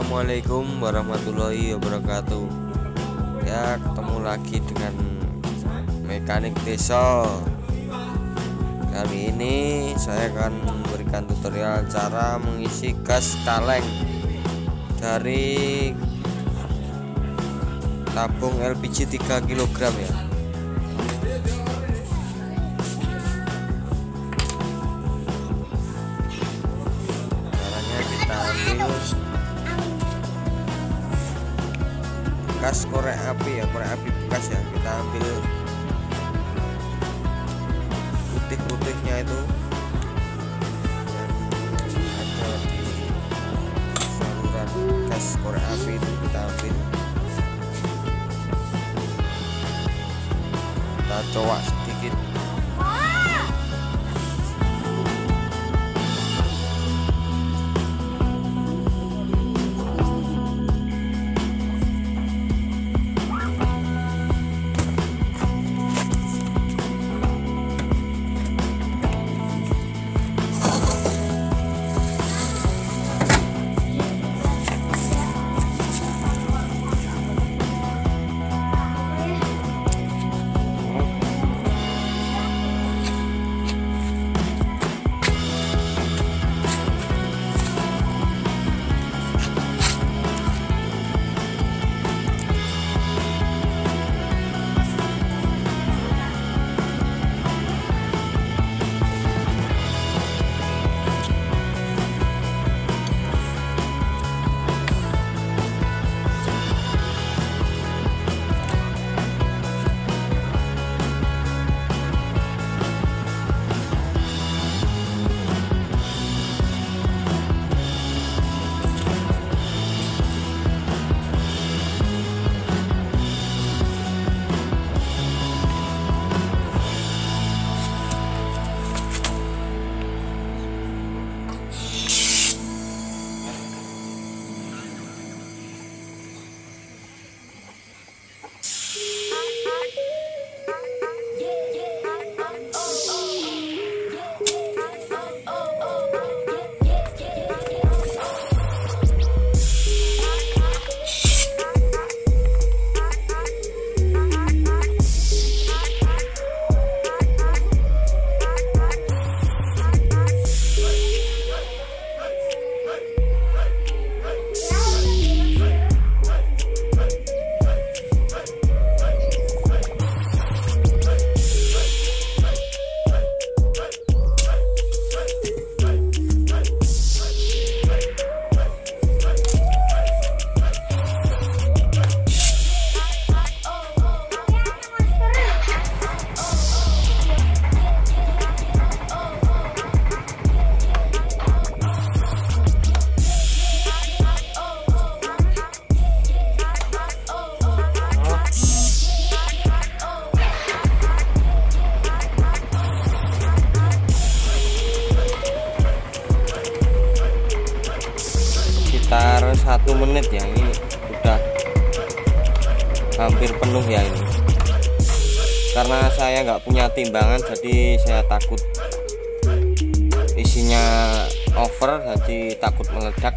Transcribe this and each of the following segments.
Assalamualaikum warahmatullahi wabarakatuh. Ya ketemu lagi dengan mekanik desa. Kali ini saya akan memberikan tutorial cara mengisi gas kaleng Dari tabung LPG 3 kg ya bekas korek api ya korek api bekas ya kita ambil. Putih-putihnya itu. Ada di saluran gas korek api itu kita ambil. Kita cowok satu menit ya ini udah hampir penuh ya ini. Karena saya nggak punya timbangan jadi saya takut isinya over jadi takut meledak.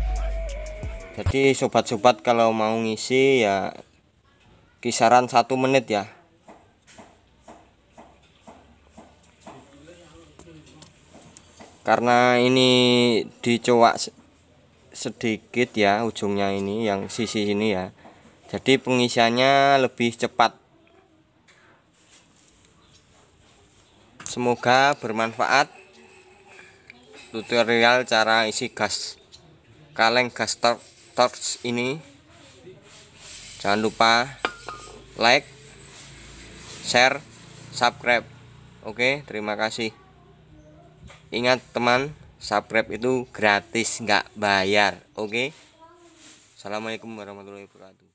Jadi sobat-sobat kalau mau ngisi ya kisaran satu menit ya. Karena ini dicowak sedikit ya ujungnya ini yang sisi ini ya. Jadi pengisiannya lebih cepat. Semoga bermanfaat tutorial cara isi gas kaleng gas tor torch ini. Jangan lupa like share subscribe. Oke terima kasih. Ingat teman subscribe itu gratis nggak bayar oke okay? assalamualaikum warahmatullahi wabarakatuh